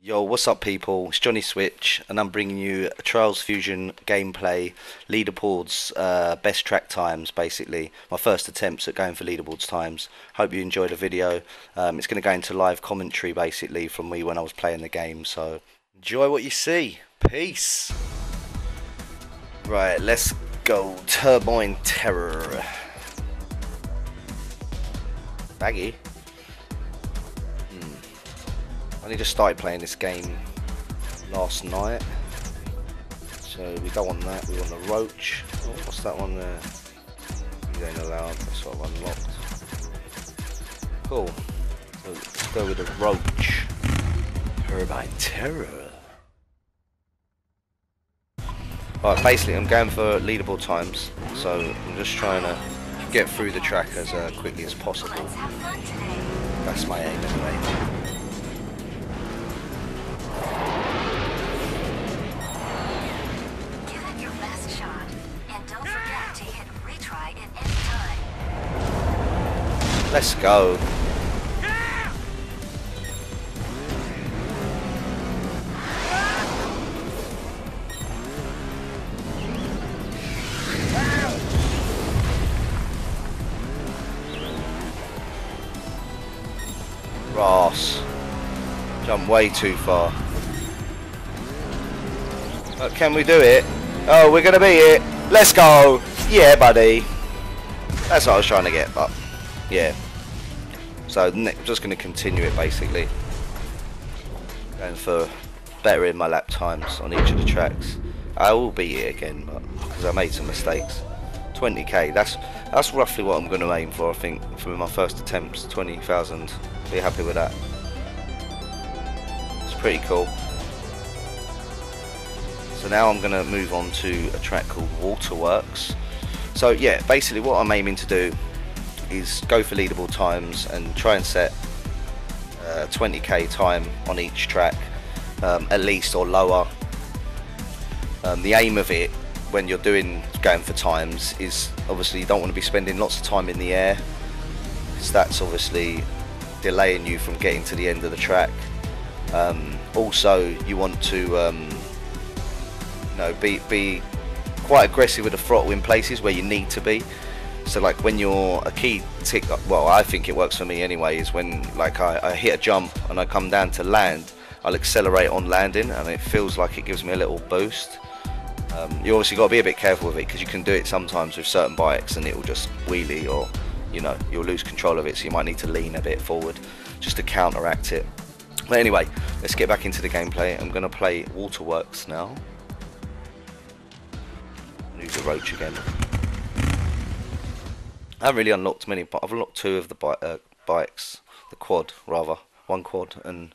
Yo, what's up, people? It's Johnny Switch, and I'm bringing you Trials Fusion gameplay, leaderboards, uh, best track times, basically. My first attempts at going for leaderboards times. Hope you enjoyed the video. Um, it's going to go into live commentary, basically, from me when I was playing the game, so enjoy what you see. Peace! Right, let's go. Turbine Terror. Baggy. Only just started playing this game last night. So we don't want that, we want the roach. Oh, what's that one there? You ain't allowed, that's what I've unlocked. Cool. So let's go with the roach. Turbine Terror. Alright, basically I'm going for leaderboard times, so I'm just trying to get through the track as uh, quickly as possible. That's my aim anyway. Let's go. Ross. Jump way too far. But can we do it? Oh, we're gonna be it. Let's go. Yeah, buddy. That's what I was trying to get, but yeah. So ne- just going to continue it basically. Going for bettering my lap times on each of the tracks. I will beat it again, because I made some mistakes. 20k. That's that's roughly what I'm going to aim for. I think for my first attempts, 20,000. Be happy with that. It's pretty cool. So now I'm going to move on to a track called Waterworks. So yeah, basically what I'm aiming to do is go for leadable times and try and set uh, 20k time on each track, um, at least or lower. Um, the aim of it when you're doing going for times is obviously you don't want to be spending lots of time in the air because that's obviously delaying you from getting to the end of the track. Um, also, you want to um, you know be be quite aggressive with the throttle in places where you need to be. So like when you're a key tick, well I think it works for me anyway, is when like I, I hit a jump and I come down to land, I'll accelerate on landing and it feels like it gives me a little boost. Um, you obviously got to be a bit careful with it because you can do it sometimes with certain bikes and it will just wheelie or you know you'll lose control of it so you might need to lean a bit forward just to counteract it. But anyway, let's get back into the gameplay. I'm going to play Waterworks now. Use the roach again. I haven't really unlocked many, but I've unlocked two of the bi uh, bikes, the quad rather, one quad and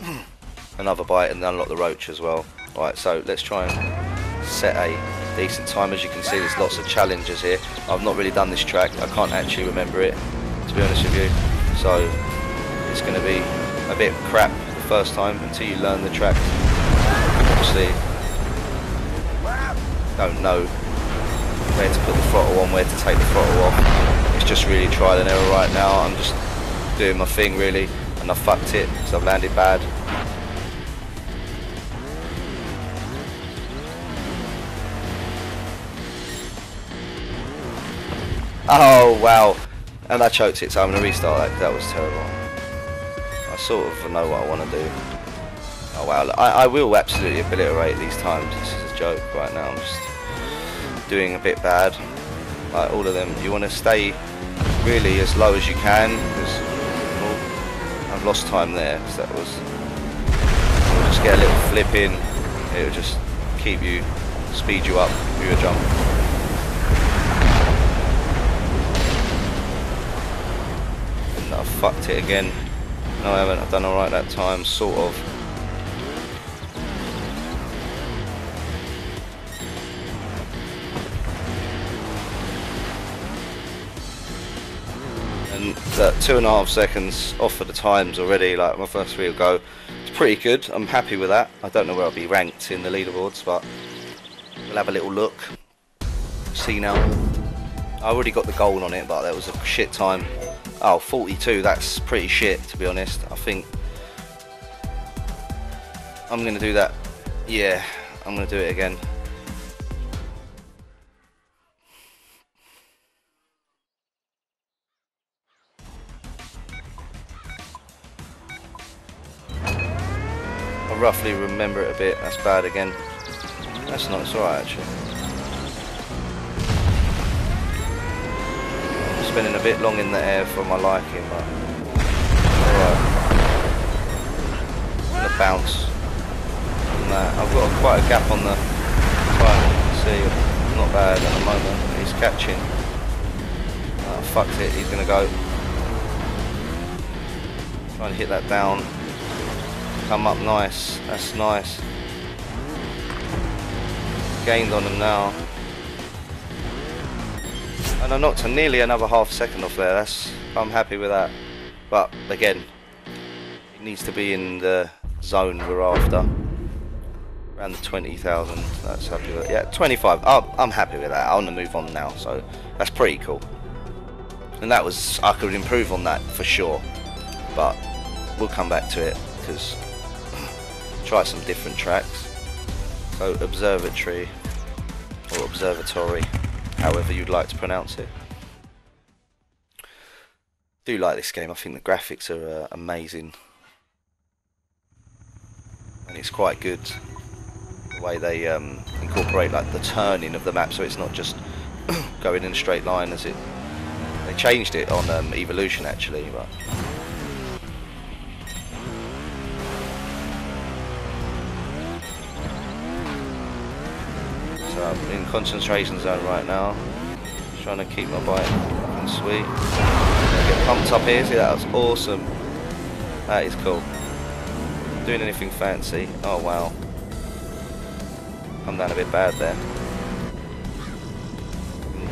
another bike, and then unlock the roach as well. Right, so let's try and set a decent time. As you can see, there's lots of challenges here. I've not really done this track. I can't actually remember it, to be honest with you. So it's going to be a bit crap the first time until you learn the track. Obviously, don't know where to put the throttle on, where to take the throttle off. It's just really trial and error right now. I'm just doing my thing really, and I fucked it because I've landed bad. Oh wow, and I choked it, so I'm gonna restart that. That was terrible. I sort of know what I want to do. Oh wow, I, I will absolutely obliterate these times. This is a joke right now. Doing a bit bad. Like all of them, you want to stay really as low as you can because oh, I've lost time there. Because that was just get a little flip in. It'll just keep you, speed you up through your jump. And I fucked it again. No, I haven't. I've done alright that time, sort of. And that two and a half seconds off for the times already like my first real go. It's pretty good. I'm happy with that. I don't know where I'll be ranked in the leaderboards but we'll have a little look. See now. I already got the goal on it but that was a shit time. Oh 42 that's pretty shit to be honest. I think I'm gonna do that. Yeah, I'm gonna do it again. Roughly remember it a bit. That's bad again. That's not. It's alright actually. Spending a bit long in the air for my liking, but alright. The bounce. I've got quite a gap on the time. See, not bad at the moment. He's catching. Ah, oh, fucked it. He's gonna go. Trying to hit that down. Come up nice. That's nice. Gained on him now. And I knocked nearly another half second off there. That's I'm happy with that. But again, it needs to be in the zone we're after. Around the 20,000. That's happy with Yeah, 25. Oh, I'm happy with that. I want to move on now. So that's pretty cool. And that was I could improve on that for sure. But we'll come back to it because try some different tracks. So observatory or observatory, however you'd like to pronounce it. Do like this game. I think the graphics are uh, amazing, and it's quite good the way they um, incorporate like the turning of the map, so it's not just going in a straight line as it. They changed it on um, Evolution actually, but So I'm in concentration zone right now. Trying to keep my bike fucking sweet. Get pumped up here, see that was awesome. That is cool. Doing anything fancy. Oh wow. I'm down a bit bad there.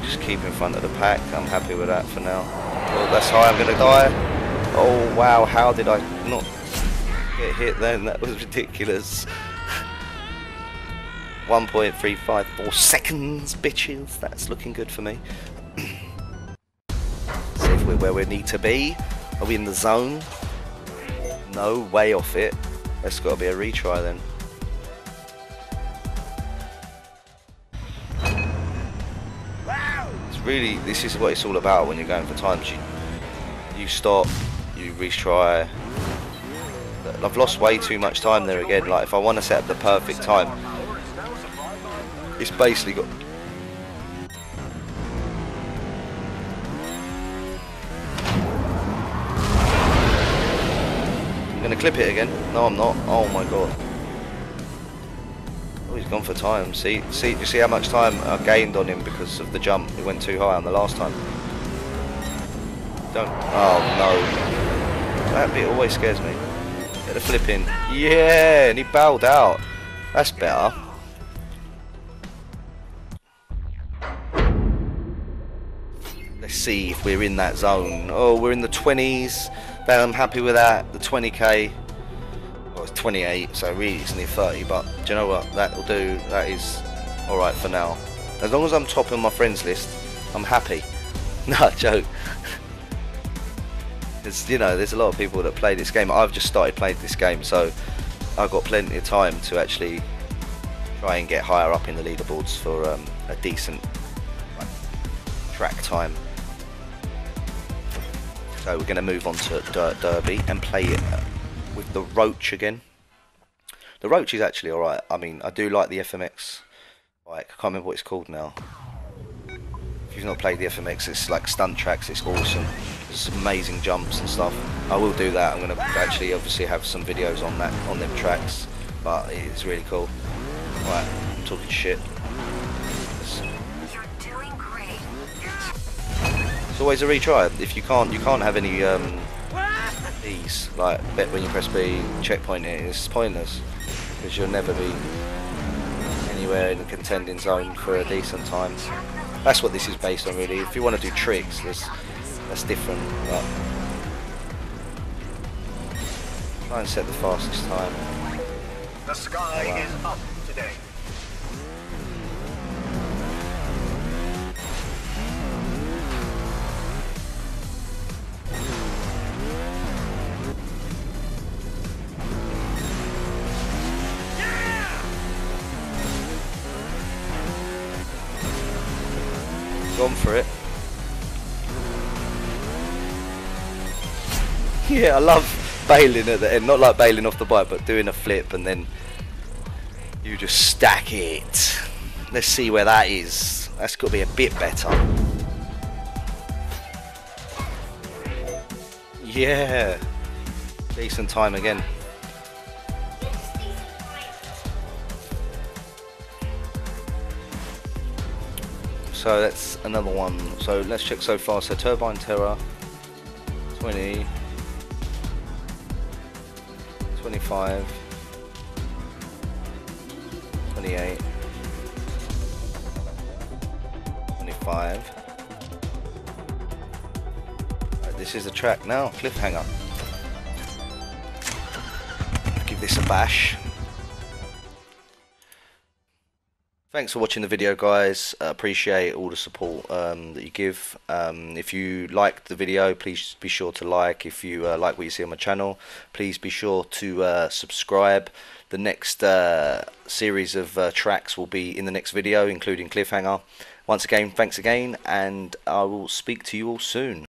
Just keep in front of the pack. I'm happy with that for now. Oh, that's high. I'm gonna die. Oh wow, how did I not get hit then? That was ridiculous. 1.354 seconds, bitches. That's looking good for me. See if we're where we need to be. Are we in the zone? No, way off it. That's got to be a retry then. It's really, this is what it's all about when you're going for times. You, you stop, you retry. I've lost way too much time there again. Like if I want to set up the perfect time, it's basically got I'm gonna clip it again. No, I'm not. Oh my god. Oh, he's gone for time. See, see, you see how much time I gained on him because of the jump? He went too high on the last time. Don't. Oh no. That bit always scares me. Get the flip in. Yeah, and he bowed out. That's better. See if we're in that zone. Oh, we're in the 20s. Then I'm happy with that. The 20k. Well, it's 28, so really it's near 30. But do you know what? That will do. That is all right for now. As long as I'm top of my friends list, I'm happy. No joke. Because you know, there's a lot of people that play this game. I've just started playing this game, so I've got plenty of time to actually try and get higher up in the leaderboards for um, a decent track time. So we're going to move on to Dirt Derby and play it uh, with the Roach again. The Roach is actually alright. I mean, I do like the FMX bike. I can't remember what it's called now. If you've not played the FMX, it's like stunt tracks. It's awesome. There's amazing jumps and stuff. I will do that. I'm going to actually obviously have some videos on that on them tracks, but it's really cool. Right, I'm talking shit. It's always a retry. If you can't, you can't have any um. Like bet when you press B, checkpoint it. It's pointless because you'll never be anywhere in the contending zone for a decent time. That's what this is based on, really. If you want to do tricks, that's that's different. But try and set the fastest time. The sky is up gone for it. Yeah, I love bailing at the end. Not like bailing off the bike, but doing a flip and then you just stack it. Let's see where that is. That's got to be a bit better. Yeah. Decent time again. So that's another one. So let's check so far. So Turbine Terror, 20, 25, 28, 25. Right, this is the track now, cliffhanger. Give this a bash. Thanks for watching the video guys, uh, appreciate all the support um, that you give. Um, if you liked the video please be sure to like, if you uh, like what you see on my channel please be sure to uh, subscribe. The next uh, series of uh, tracks will be in the next video including Cliffhanger. Once again thanks again and I will speak to you all soon.